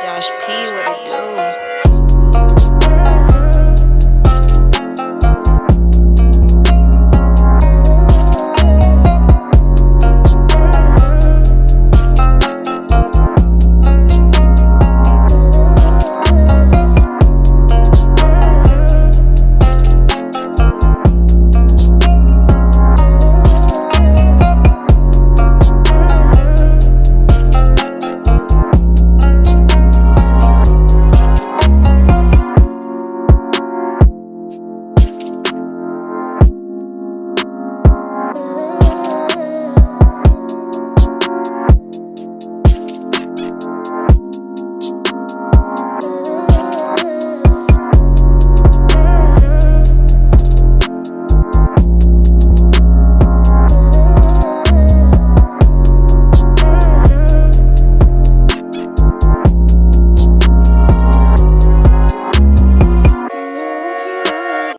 Josh P, what it do?